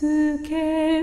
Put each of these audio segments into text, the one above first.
つけ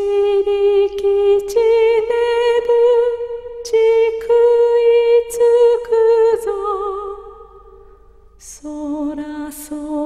空空。